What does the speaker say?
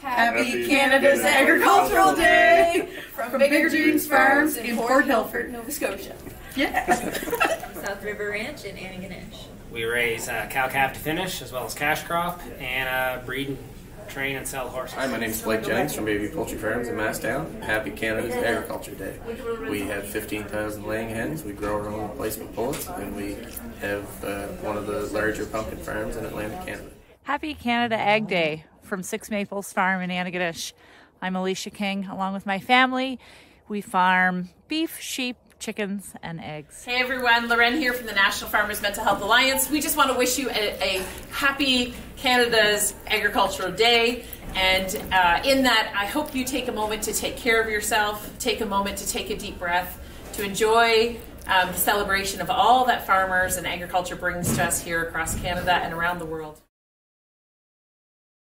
Happy Canada's Agricultural Day from Bigger Jeans Farms in Port Hilford, Nova Scotia. Yes. South River Ranch in Antigonish. We raise uh, cow calf to finish as well as cash crop and uh, breed and train and sell horses. Hi, my name is Blake Jennings from Baby Poultry Farms in Masstown. Happy Canada's Agriculture Day. We have 15,000 laying hens. We grow our own replacement pullets, and we have uh, one of the larger pumpkin farms in Atlantic Canada. Happy Canada Ag Day from Six Maples Farm in Antigonish. I'm Alicia King, along with my family. We farm beef, sheep, chickens, and eggs. Hey everyone, Loren here from the National Farmers Mental Health Alliance. We just want to wish you a, a happy Canada's Agricultural Day. And uh, in that, I hope you take a moment to take care of yourself, take a moment to take a deep breath, to enjoy um, the celebration of all that farmers and agriculture brings to us here across Canada and around the world.